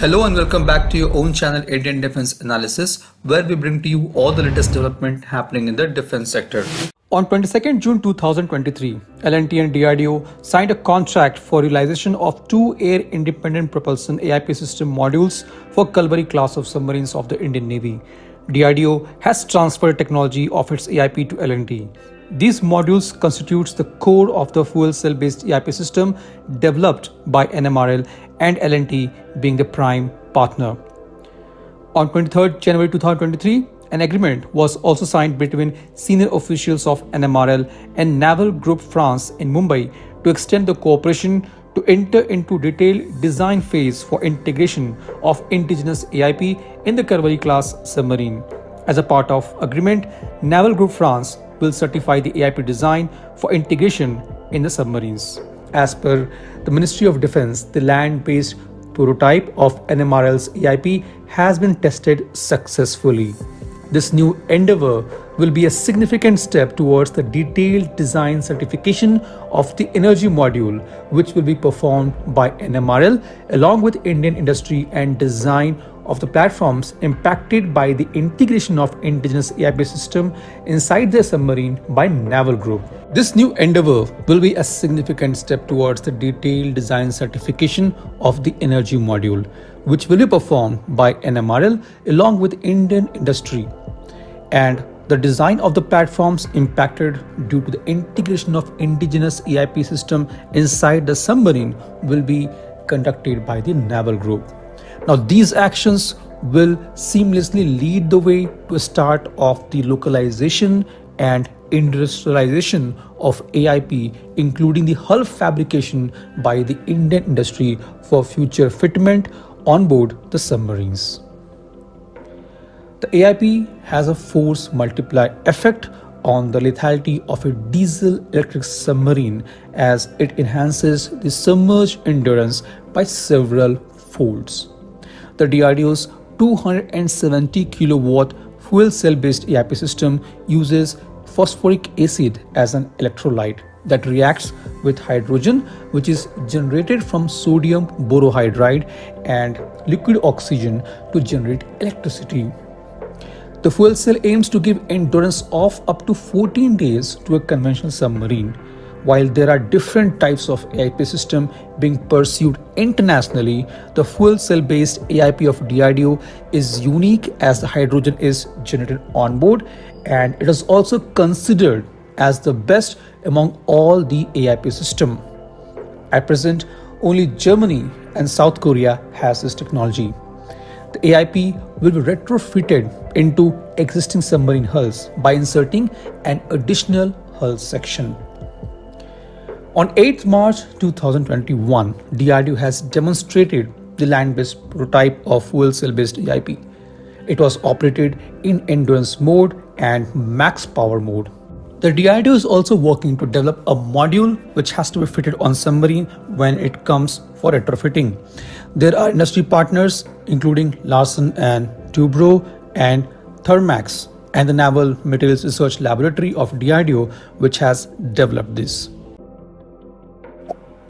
Hello and welcome back to your own channel Indian Defense Analysis where we bring to you all the latest development happening in the defense sector. On 22nd June 2023, L&T and DRDO signed a contract for realization of two air-independent propulsion AIP system modules for Kalvari class of submarines of the Indian Navy. DRDO has transferred technology of its AIP to L&T. These modules constitutes the core of the fuel cell based AIP system developed by NMRL and L&T being the prime partner. On 23rd January 2023, an agreement was also signed between senior officials of NMRL and Naval Group France in Mumbai to extend the cooperation to enter into detailed design phase for integration of indigenous AIP in the Kalvari class submarine. As a part of agreement, Naval Group France will certify the AIP design for integration in the submarines. As per the Ministry of Defense, the land-based prototype of NMRL's AIP has been tested successfully. This new endeavor will be a significant step towards the detailed design certification of the energy module, which will be performed by NMRL along with Indian industry and design of the platforms impacted by the integration of indigenous AIP system inside the submarine by Naval Group. This new endeavor will be a significant step towards the detailed design certification of the energy module, which will be performed by NMRL along with Indian industry and the design of the platforms impacted due to the integration of indigenous AIP system inside the submarine will be conducted by the naval group. Now these actions will seamlessly lead the way to a start of the localization and industrialization of AIP, including the hull fabrication by the Indian industry for future fitment on board the submarines. The AIP has a force multiplier effect on the lethality of a diesel electric submarine as it enhances the submerged endurance by several folds. The DRDO's 270 kilowatt fuel cell based AIP system uses phosphoric acid as an electrolyte that reacts with hydrogen which is generated from sodium borohydride and liquid oxygen to generate electricity the fuel cell aims to give endurance of up to 14 days to a conventional submarine. While there are different types of AIP system being pursued internationally, the fuel cell based AIP of DRDO is unique as the hydrogen is generated on board and it is also considered as the best among all the AIP system. At present, only Germany and South Korea has this technology. The AIP will be retrofitted into existing submarine hulls by inserting an additional hull section. On 8 March 2021, DRDO has demonstrated the land-based prototype of fuel cell-based AIP. It was operated in endurance mode and max power mode. The DRDO is also working to develop a module which has to be fitted on submarine when it comes for retrofitting. There are industry partners including Larsen and Toubro and Thermax and the Naval Materials Research Laboratory of DRDO which has developed this.